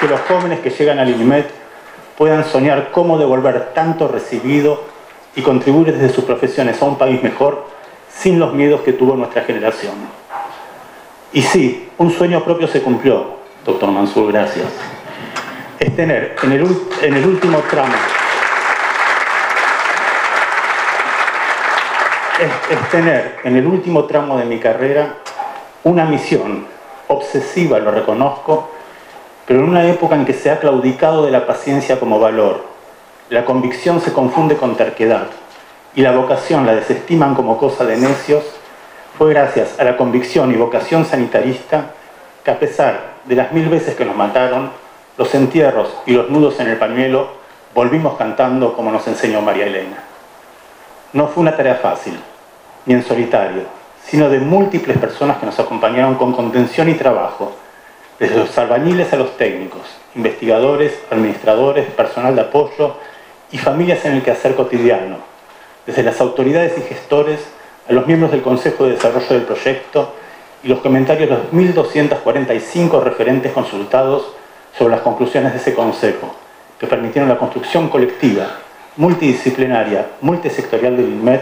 que los jóvenes que llegan al INMET puedan soñar cómo devolver tanto recibido y contribuir desde sus profesiones a un país mejor sin los miedos que tuvo nuestra generación. Y sí, un sueño propio se cumplió, doctor Mansur, gracias. Es tener en el, en el último tramo es, tener en el último tramo de mi carrera una misión obsesiva, lo reconozco, pero en una época en que se ha claudicado de la paciencia como valor. La convicción se confunde con terquedad y la vocación la desestiman como cosa de necios, fue gracias a la convicción y vocación sanitarista que a pesar de las mil veces que nos mataron, los entierros y los nudos en el pañuelo, volvimos cantando como nos enseñó María Elena. No fue una tarea fácil, ni en solitario, sino de múltiples personas que nos acompañaron con contención y trabajo, desde los albañiles a los técnicos, investigadores, administradores, personal de apoyo y familias en el quehacer cotidiano, desde las autoridades y gestores a los miembros del Consejo de Desarrollo del proyecto y los comentarios de los 1.245 referentes consultados sobre las conclusiones de ese Consejo, que permitieron la construcción colectiva multidisciplinaria, multisectorial del INMED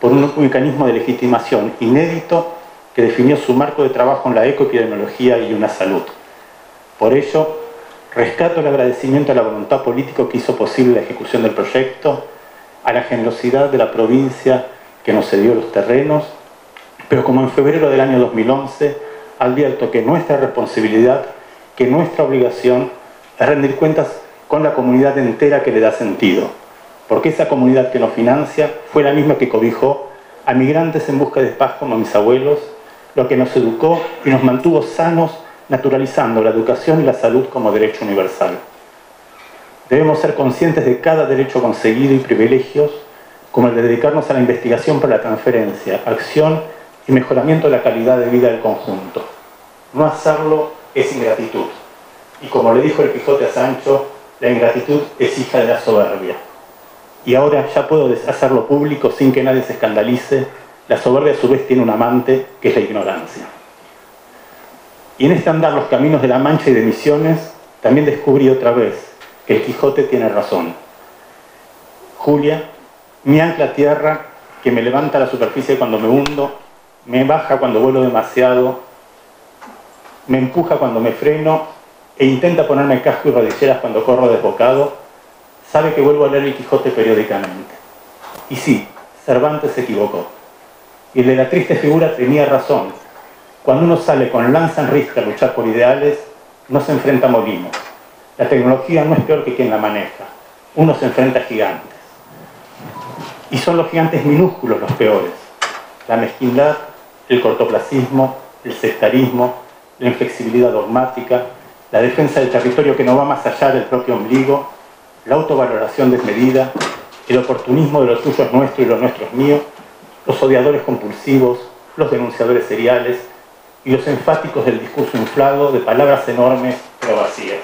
por un mecanismo de legitimación inédito que definió su marco de trabajo en la ecoepidemiología y una salud. Por ello, rescato el agradecimiento a la voluntad política que hizo posible la ejecución del proyecto, a la generosidad de la provincia que nos cedió los terrenos, pero como en febrero del año 2011 advierto que nuestra responsabilidad, que nuestra obligación es rendir cuentas con la comunidad entera que le da sentido porque esa comunidad que nos financia fue la misma que cobijó a migrantes en busca de paz como mis abuelos, lo que nos educó y nos mantuvo sanos, naturalizando la educación y la salud como derecho universal. Debemos ser conscientes de cada derecho conseguido y privilegios, como el de dedicarnos a la investigación para la transferencia, acción y mejoramiento de la calidad de vida del conjunto. No hacerlo es ingratitud. Y como le dijo el Quijote a Sancho, la ingratitud es hija de la soberbia y ahora ya puedo hacerlo público sin que nadie se escandalice, la soberbia a su vez tiene un amante que es la ignorancia. Y en este andar los caminos de la Mancha y de Misiones, también descubrí otra vez que el Quijote tiene razón. Julia, mi ancla tierra, que me levanta a la superficie cuando me hundo, me baja cuando vuelo demasiado, me empuja cuando me freno e intenta ponerme casco y rodilleras cuando corro desbocado, sabe que vuelvo a leer el Quijote periódicamente. Y sí, Cervantes se equivocó. Y el de la triste figura tenía razón. Cuando uno sale con lanza en risca a luchar por ideales, no se enfrenta a molinos. La tecnología no es peor que quien la maneja. Uno se enfrenta a gigantes. Y son los gigantes minúsculos los peores. La mezquindad, el cortoplacismo, el sectarismo, la inflexibilidad dogmática, la defensa del territorio que no va más allá del propio ombligo la autovaloración desmedida, el oportunismo de los tuyos nuestros y los nuestros míos, los odiadores compulsivos, los denunciadores seriales y los enfáticos del discurso inflado de palabras enormes pero vacías.